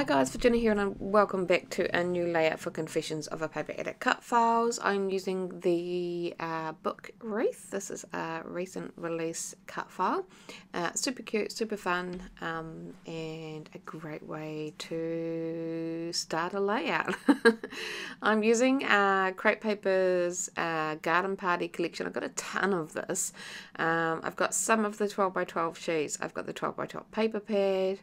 Hi guys, Virginia here and welcome back to a new layout for Confessions of a Paper Addict cut files. I'm using the uh, book Wreath. This is a recent release cut file. Uh, super cute, super fun, um, and a great way to start a layout. I'm using uh, Crate Papers uh, Garden Party collection. I've got a ton of this. Um, I've got some of the 12 by 12 sheets. I've got the 12 by 12 paper pad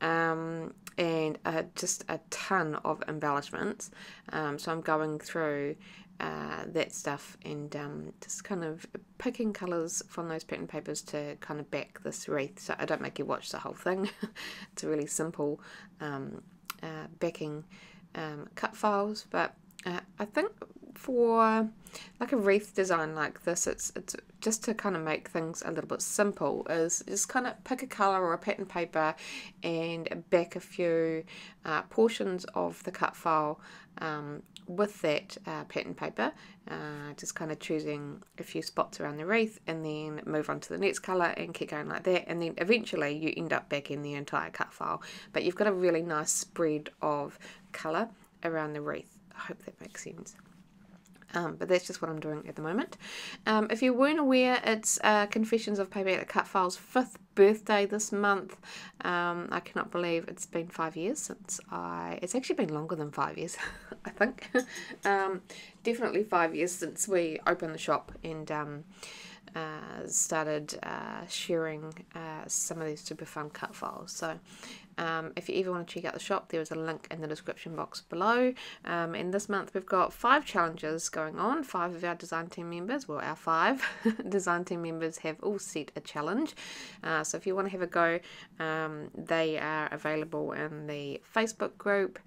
um, and uh, just a ton of embellishments. Um, so I'm going through uh, that stuff and um, just kind of picking colours from those pattern papers to kind of back this wreath. So I don't make you watch the whole thing. it's a really simple um, uh, backing um, cut files, but uh, I think for like a wreath design like this, it's it's just to kind of make things a little bit simple is just kind of pick a color or a pattern paper and back a few uh, portions of the cut file um, with that uh, pattern paper uh, just kind of choosing a few spots around the wreath and then move on to the next color and keep going like that and then eventually you end up back in the entire cut file. But you've got a really nice spread of color around the wreath. I hope that makes sense um, but that's just what I'm doing at the moment. Um, if you weren't aware, it's uh, Confessions of Paper Addict Cut Files' fifth birthday this month. Um, I cannot believe it's been five years since I. It's actually been longer than five years, I think. Um, definitely five years since we opened the shop and um, uh, started uh, sharing uh, some of these super fun cut files. So um, if you ever want to check out the shop, there is a link in the description box below. Um, and this month we've got five challenges going on. Five of our design team members, well, our five design team members have all set a challenge. Uh, so if you want to have a go, um, they are available in the Facebook group.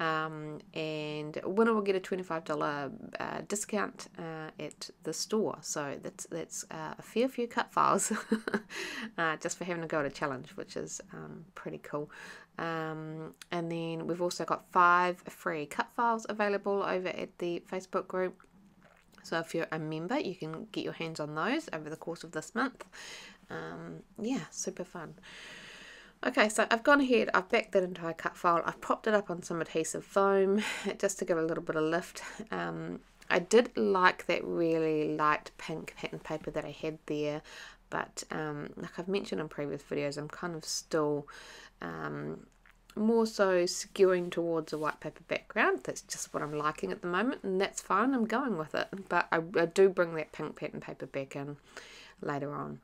Um, and winner will get a $25 uh, discount uh, at the store. So that's that's uh, a fair few cut files uh, just for having to go to challenge, which is um, pretty cool. Um, and then we've also got five free cut files available over at the Facebook group. So if you're a member, you can get your hands on those over the course of this month. Um, yeah, super fun. Okay, so I've gone ahead, I've backed that entire cut file, I've propped it up on some adhesive foam just to give a little bit of lift. Um, I did like that really light pink pattern paper that I had there, but um, like I've mentioned in previous videos, I'm kind of still um, more so skewing towards a white paper background. That's just what I'm liking at the moment, and that's fine, I'm going with it. But I, I do bring that pink pattern paper back in later on.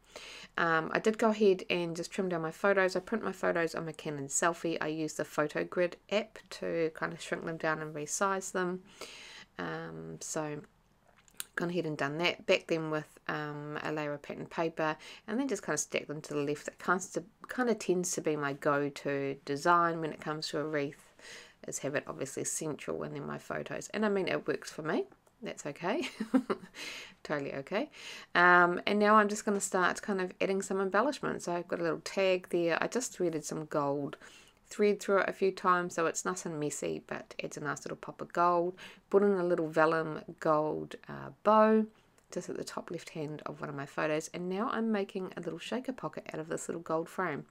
Um, I did go ahead and just trim down my photos. I print my photos on my Canon Selphy. I use the photo grid app to kind of shrink them down and resize them. Um, so gone ahead and done that. Back them with um, a layer of pattern paper and then just kind of stack them to the left. That kind of, kind of tends to be my go-to design when it comes to a wreath is have it obviously central and then my photos. And I mean, it works for me that's okay. Totally okay. Um, and now I'm just going to start kind of adding some embellishments. So I've got a little tag there. I just threaded some gold thread through it a few times so it's nice and messy but adds a nice little pop of gold. Put in a little vellum gold uh, bow just at the top left hand of one of my photos. And now I'm making a little shaker pocket out of this little gold frame.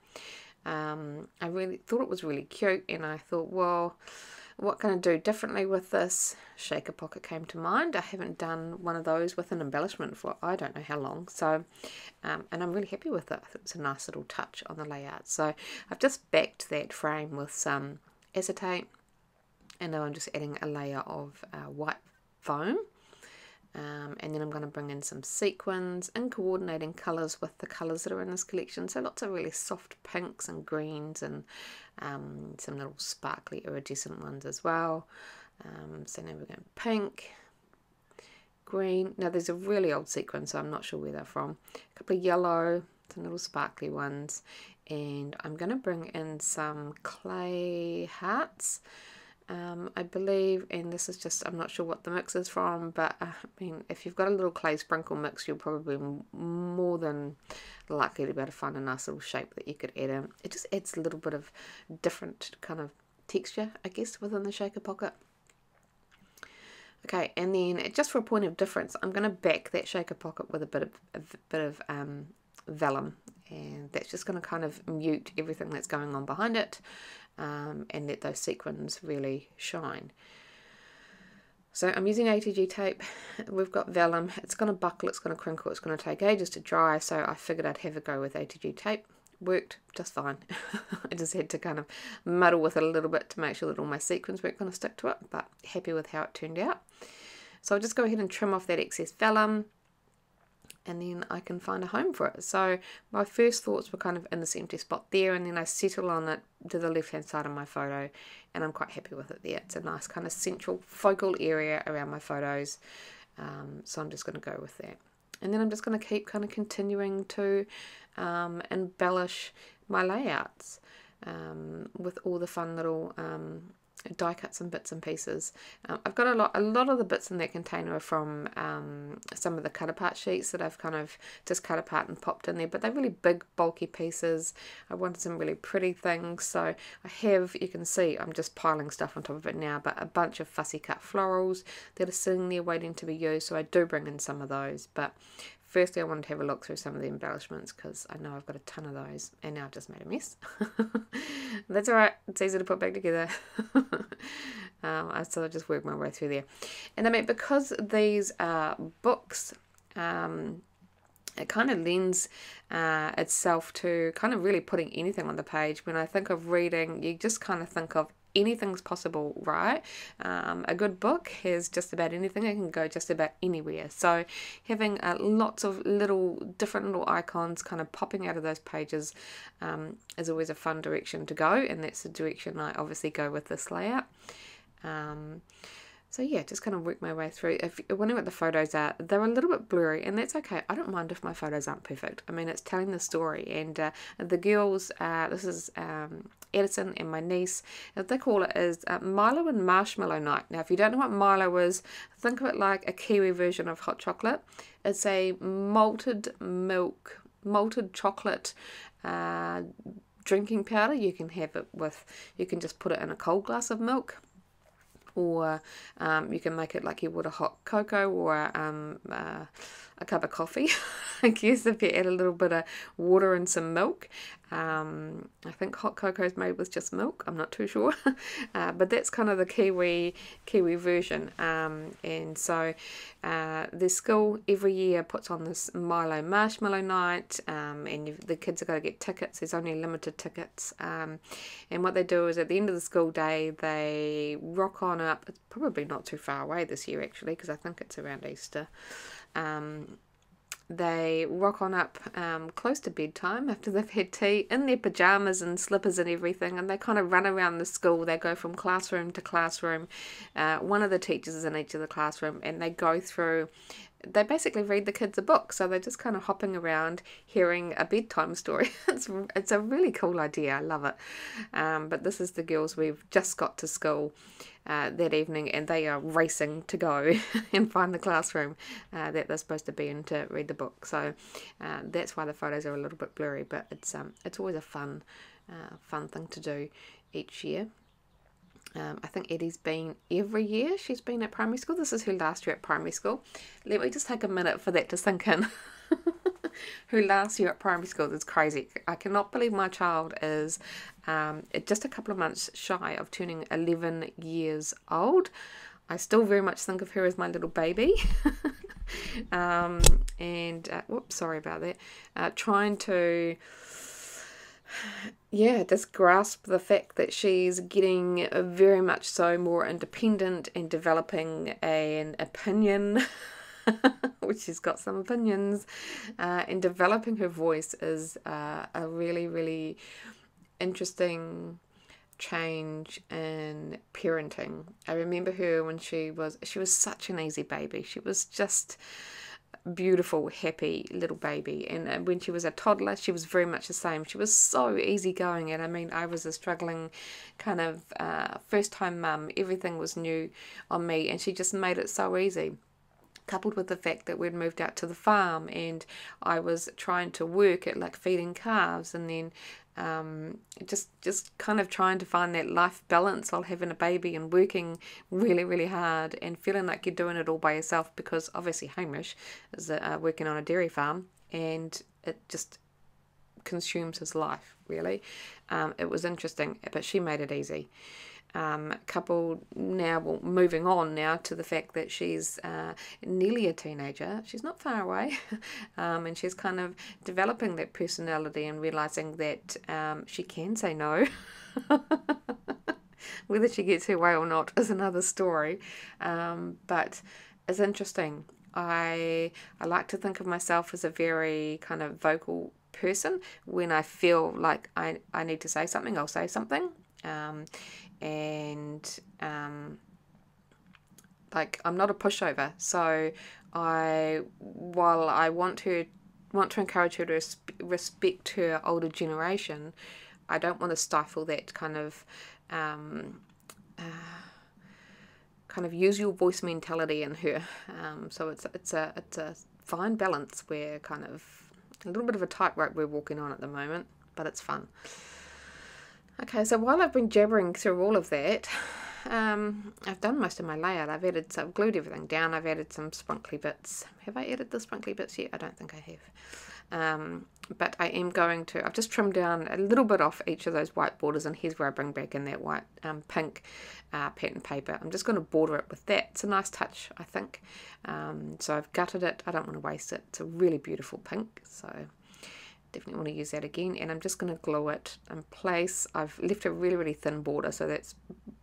Um, I really thought it was really cute and I thought well what can I do differently with this? Shaker pocket came to mind. I haven't done one of those with an embellishment for I don't know how long. So, um, and I'm really happy with it. It's a nice little touch on the layout. So I've just backed that frame with some acetate and now I'm just adding a layer of uh, white foam um, and then I'm going to bring in some sequins and coordinating colours with the colours that are in this collection. So lots of really soft pinks and greens and um, some little sparkly iridescent ones as well. Um, so now we're going pink, green. Now there's a really old sequin, so I'm not sure where they're from. A couple of yellow, some little sparkly ones. And I'm going to bring in some clay hearts um, I believe, and this is just, I'm not sure what the mix is from, but uh, I mean, if you've got a little clay sprinkle mix, you're probably more than likely to be able to find a nice little shape that you could add in. It just adds a little bit of different kind of texture, I guess, within the shaker pocket. Okay, and then just for a point of difference, I'm going to back that shaker pocket with a bit of a bit of um, vellum and that's just going to kind of mute everything that's going on behind it um, and let those sequins really shine. So I'm using ATG tape. We've got vellum. It's going to buckle, it's going to crinkle, it's going to take ages to dry. So I figured I'd have a go with ATG tape. Worked just fine. I just had to kind of muddle with it a little bit to make sure that all my sequins weren't going to stick to it, but happy with how it turned out. So I'll just go ahead and trim off that excess vellum and then I can find a home for it. So my first thoughts were kind of in this empty spot there, and then I settle on it to the left hand side of my photo, and I'm quite happy with it there. It's a nice kind of central focal area around my photos, um, so I'm just going to go with that. And then I'm just going to keep kind of continuing to um, embellish my layouts um, with all the fun little um, die cut some bits and pieces. Um, I've got a lot, a lot of the bits in that container are from um, some of the cut apart sheets that I've kind of just cut apart and popped in there, but they're really big, bulky pieces. I wanted some really pretty things, so I have, you can see, I'm just piling stuff on top of it now, but a bunch of fussy cut florals that are sitting there waiting to be used, so I do bring in some of those, but firstly I wanted to have a look through some of the embellishments because I know I've got a ton of those and now I've just made a mess. That's alright, it's easy to put back together. um, I still just work my way through there. And I mean, because these are books, um, it kind of lends uh, itself to kind of really putting anything on the page. When I think of reading, you just kind of think of anything's possible, right? Um, a good book has just about anything. It can go just about anywhere. So having uh, lots of little different little icons kind of popping out of those pages um, is always a fun direction to go, and that's the direction I obviously go with this layout. Um, so yeah, just kind of work my way through. If you're wondering what the photos are, they're a little bit blurry, and that's okay. I don't mind if my photos aren't perfect. I mean, it's telling the story, and uh, the girls. Uh, this is um, Edison and my niece. What they call it is uh, Milo and Marshmallow Night. Now, if you don't know what Milo is, think of it like a Kiwi version of hot chocolate. It's a malted milk, malted chocolate. Uh, drinking powder you can have it with you can just put it in a cold glass of milk or um, you can make it like you would a hot cocoa or um, uh, a cup of coffee. I guess if you add a little bit of water and some milk. Um, I think hot cocoa is made with just milk. I'm not too sure, uh, but that's kind of the Kiwi Kiwi version. Um, and so uh, the school every year puts on this Milo Marshmallow Night, um, and the kids are going to get tickets. There's only limited tickets, um, and what they do is at the end of the school day they rock on up. It's probably not too far away this year actually, because I think it's around Easter. Um, they rock on up um, close to bedtime after they've had tea in their pajamas and slippers and everything, and they kind of run around the school. They go from classroom to classroom. Uh, one of the teachers is in each of the classroom, and they go through. They basically read the kids a book, so they're just kind of hopping around, hearing a bedtime story. it's it's a really cool idea. I love it. Um, but this is the girls we've just got to school uh, that evening and they are racing to go and find the classroom uh, that they're supposed to be in to read the book. So uh, that's why the photos are a little bit blurry, but it's um, it's always a fun uh, fun thing to do each year. Um, I think Eddie's been every year she's been at primary school. This is her last year at primary school. Let me just take a minute for that to sink in. her last year at primary school is crazy. I cannot believe my child is um, just a couple of months shy of turning 11 years old. I still very much think of her as my little baby. um, and, uh, whoops, sorry about that. Uh, trying to yeah, just grasp the fact that she's getting very much so more independent and developing an opinion which she's got some opinions, uh, and developing her voice is uh, a really, really interesting change in parenting. I remember her when she was she was such an easy baby. She was just beautiful, happy little baby. And uh, when she was a toddler, she was very much the same. She was so easygoing. And I mean, I was a struggling kind of uh, first time mum. Everything was new on me, and she just made it so easy coupled with the fact that we'd moved out to the farm and I was trying to work at like feeding calves and then um, just just kind of trying to find that life balance while having a baby and working really really hard and feeling like you're doing it all by yourself because obviously Hamish is uh, working on a dairy farm and it just consumes his life, really. Um, it was interesting, but she made it easy. Um, couple now, well, moving on now to the fact that she's uh, nearly a teenager. She's not far away, um, and she's kind of developing that personality and realizing that um, she can say no. Whether she gets her way or not is another story, um, but it's interesting. I I like to think of myself as a very kind of vocal person. When I feel like I, I need to say something, I'll say something. Um, and um, like I'm not a pushover. So I while I want her want to encourage her to respect her older generation, I don't want to stifle that kind of um, uh, kind of use your voice mentality in her. Um, so it's it's a it's a fine balance where kind of a little bit of a tightrope we're walking on at the moment, but it's fun. Okay, so while I've been jabbering through all of that, um, I've done most of my layout. I've added, so I've glued everything down. I've added some sprinkly bits. Have I added the sprinkly bits yet? I don't think I have. Um, but I am going to, I've just trimmed down a little bit off each of those white borders and here's where I bring back in that white um, pink uh, pattern paper. I'm just going to border it with that. It's a nice touch, I think. Um, so I've gutted it. I don't want to waste it. It's a really beautiful pink. So definitely want to use that again. And I'm just going to glue it in place. I've left a really, really thin border. So that's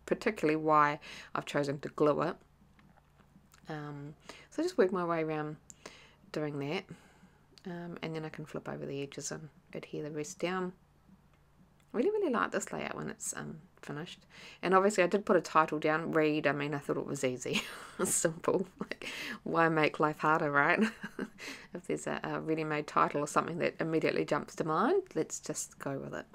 particularly why I've chosen to glue it. Um, so I just work my way around doing that um, and then I can flip over the edges and adhere the rest down. Really, really like this layout when it's um, finished. And obviously I did put a title down, read, I mean I thought it was easy, simple, like why make life harder, right? if there's a, a ready-made title or something that immediately jumps to mind, let's just go with it.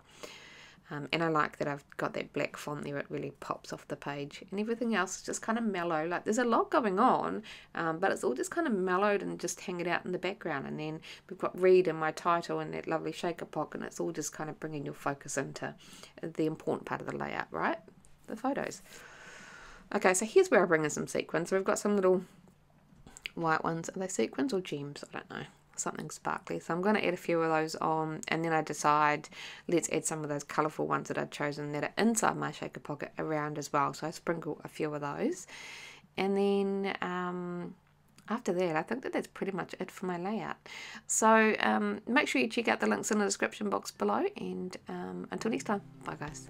Um, and I like that I've got that black font there, it really pops off the page. And everything else is just kind of mellow. Like there's a lot going on, um, but it's all just kind of mellowed and just hanging out in the background. And then we've got read in my title and that lovely shaker pock, and it's all just kind of bringing your focus into the important part of the layout, right? The photos. Okay, so here's where I bring in some sequins. So We've got some little white ones. Are they sequins or gems? I don't know something sparkly. So I'm going to add a few of those on and then I decide let's add some of those colourful ones that I've chosen that are inside my shaker pocket around as well. So I sprinkle a few of those. And then um, after that, I think that that's pretty much it for my layout. So um, make sure you check out the links in the description box below and um, until next time, bye guys.